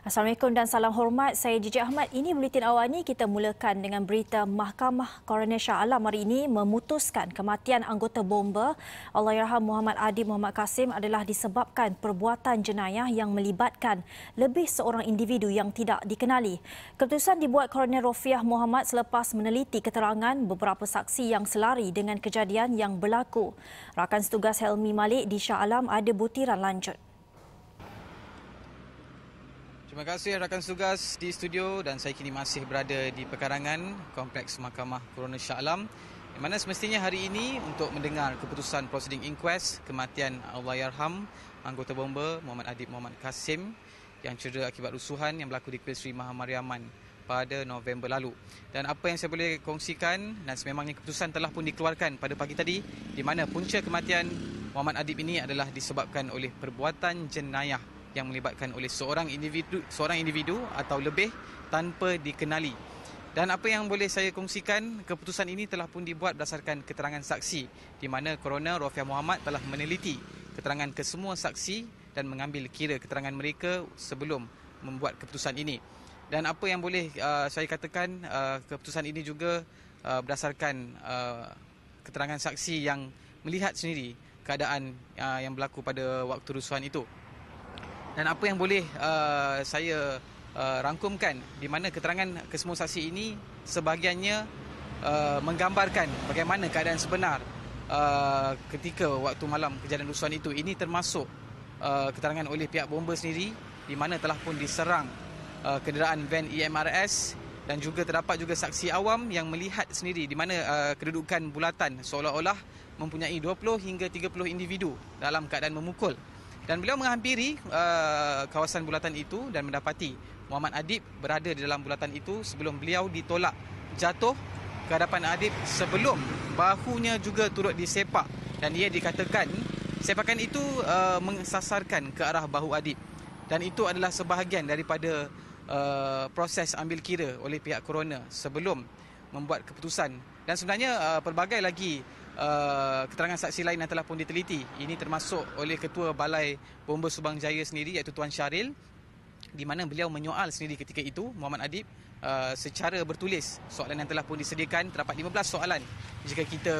Assalamualaikum dan salam hormat. Saya Jijik Ahmad. Ini Buletin Awal ini kita mulakan dengan berita Mahkamah Coroner Shah Alam hari ini memutuskan kematian anggota bomba Allahyarham Muhammad Adi Muhammad Kasim adalah disebabkan perbuatan jenayah yang melibatkan lebih seorang individu yang tidak dikenali. Keputusan dibuat Coroner Rofiah Muhammad selepas meneliti keterangan beberapa saksi yang selari dengan kejadian yang berlaku. Rakan setugas Helmi Malik di Shah Alam ada butiran lanjut. Terima kasih rakan tugas di studio dan saya kini masih berada di pekarangan Kompleks Mahkamah Coroner Shah Alam di mana semestinya hari ini untuk mendengar keputusan proceeding inquest kematian Allahyarham anggota bomba Muhammad Adib Muhammad Kasim yang cedera akibat rusuhan yang berlaku di Kuil Sri Mahamariaman pada November lalu. Dan apa yang saya boleh kongsikan dan sememangnya keputusan telah pun dikeluarkan pada pagi tadi di mana punca kematian Muhammad Adib ini adalah disebabkan oleh perbuatan jenayah yang melibatkan oleh seorang individu seorang individu atau lebih tanpa dikenali. Dan apa yang boleh saya kongsikan, keputusan ini telah pun dibuat berdasarkan keterangan saksi di mana Coroner Rofiah Muhammad telah meneliti keterangan kesemua saksi dan mengambil kira keterangan mereka sebelum membuat keputusan ini. Dan apa yang boleh uh, saya katakan, uh, keputusan ini juga uh, berdasarkan uh, keterangan saksi yang melihat sendiri keadaan uh, yang berlaku pada waktu rusuhan itu. Dan apa yang boleh uh, saya uh, rangkumkan di mana keterangan kesemua saksi ini sebahagiannya uh, menggambarkan bagaimana keadaan sebenar uh, ketika waktu malam kejadian rusuhan itu. Ini termasuk uh, keterangan oleh pihak bomba sendiri di mana telah pun diserang uh, kenderaan van EMRS dan juga terdapat juga saksi awam yang melihat sendiri di mana uh, kedudukan bulatan seolah-olah mempunyai 20 hingga 30 individu dalam keadaan memukul dan beliau menghampiri uh, kawasan bulatan itu dan mendapati Muhammad Adib berada di dalam bulatan itu sebelum beliau ditolak jatuh ke hadapan Adib sebelum bahunya juga turut disepak. Dan ia dikatakan sepakan itu uh, mengesasarkan ke arah bahu Adib. Dan itu adalah sebahagian daripada uh, proses ambil kira oleh pihak coroner sebelum membuat keputusan. Dan sebenarnya uh, pelbagai lagi uh, keterangan saksi lain yang telah pun diteliti. Ini termasuk oleh Ketua Balai Bomba Subang Jaya sendiri iaitu Tuan Syaril di mana beliau menyoal sendiri ketika itu Muhammad Adib uh, secara bertulis soalan yang telah pun disediakan. Terdapat 15 soalan. Jika kita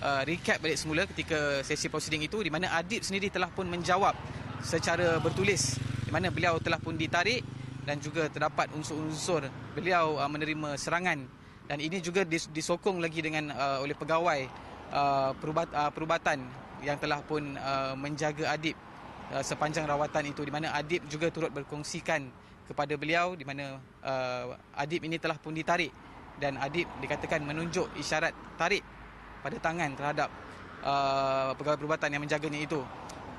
uh, recap balik semula ketika sesi proceeding itu di mana Adib sendiri telah pun menjawab secara bertulis di mana beliau telah pun ditarik dan juga terdapat unsur-unsur beliau uh, menerima serangan. Dan ini juga disokong lagi dengan uh, oleh pegawai Uh, perubat, uh, perubatan yang telah pun uh, menjaga Adib uh, sepanjang rawatan itu di mana Adib juga turut berkongsikan kepada beliau di mana uh, Adib ini telah pun ditarik dan Adib dikatakan menunjuk isyarat tarik pada tangan terhadap uh, pegawai perubatan yang menjaganya itu.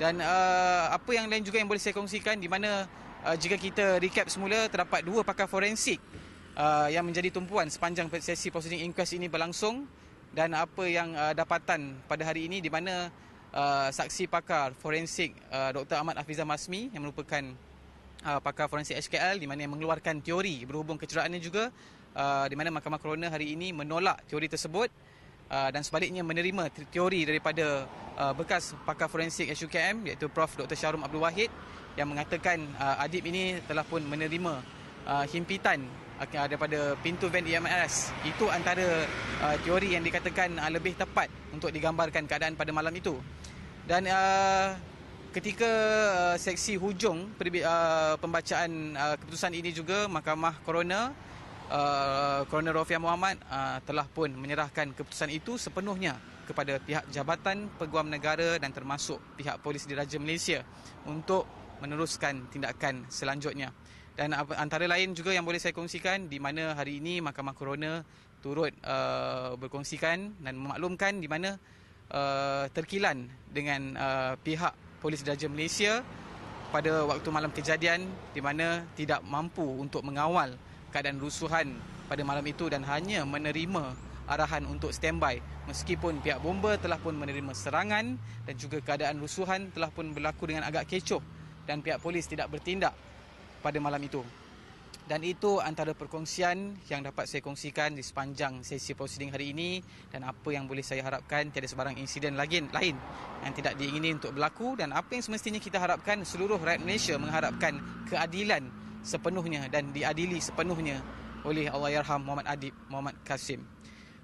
Dan uh, apa yang lain juga yang boleh saya kongsikan di mana uh, jika kita recap semula terdapat dua pakar forensik uh, yang menjadi tumpuan sepanjang sesi proceeding inquest ini berlangsung dan apa yang uh, dapatan pada hari ini di mana uh, saksi pakar forensik uh, Dr. Ahmad Afizah Masmi yang merupakan uh, pakar forensik HKL di mana yang mengeluarkan teori berhubung kecerahannya juga uh, di mana Mahkamah Coroner hari ini menolak teori tersebut uh, dan sebaliknya menerima teori daripada uh, bekas pakar forensik HUKM iaitu Prof. Dr. Syarum Abdul Wahid yang mengatakan uh, Adib ini telah pun menerima uh, himpitan uh, daripada pintu van EMS itu antara uh, teori yang dikatakan uh, lebih tepat untuk digambarkan keadaan pada malam itu dan uh, ketika uh, seksi hujung uh, pembacaan uh, keputusan ini juga mahkamah coroner uh, coroner Rofiah Muhammad uh, telah pun menyerahkan keputusan itu sepenuhnya kepada pihak Jabatan Peguam Negara dan termasuk pihak Polis Diraja Malaysia untuk meneruskan tindakan selanjutnya. Dan antara lain juga yang boleh saya kongsikan di mana hari ini Mahkamah Coroner turut uh, berkongsikan dan memaklumkan di mana uh, terkilan dengan uh, pihak Polis Diraja Malaysia pada waktu malam kejadian di mana tidak mampu untuk mengawal keadaan rusuhan pada malam itu dan hanya menerima arahan untuk standby. Meskipun pihak bomba telah pun menerima serangan dan juga keadaan rusuhan telah pun berlaku dengan agak kecoh dan pihak polis tidak bertindak pada malam itu. Dan itu antara perkongsian yang dapat saya kongsikan di sepanjang sesi proceeding hari ini dan apa yang boleh saya harapkan tiada sebarang insiden lagi lain yang tidak diingini untuk berlaku dan apa yang semestinya kita harapkan seluruh rakyat Malaysia mengharapkan keadilan sepenuhnya dan diadili sepenuhnya oleh Allahyarham Muhammad Adib Muhammad Kasim.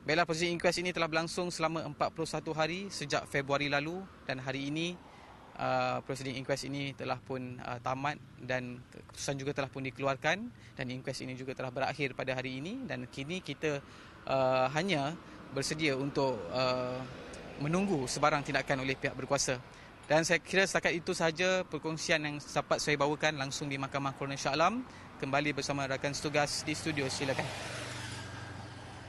Baiklah prosedur inquest ini telah berlangsung selama 41 hari sejak Februari lalu dan hari ini uh, prosedur inquest ini telah pun uh, tamat dan keputusan juga telah pun dikeluarkan dan inquest ini juga telah berakhir pada hari ini dan kini kita uh, hanya bersedia untuk uh, menunggu sebarang tindakan oleh pihak berkuasa. Dan saya kira setakat itu sahaja perkongsian yang dapat saya bawakan langsung di Mahkamah Coroner Shah Alam. Kembali bersama rakan setugas di studio. Silakan.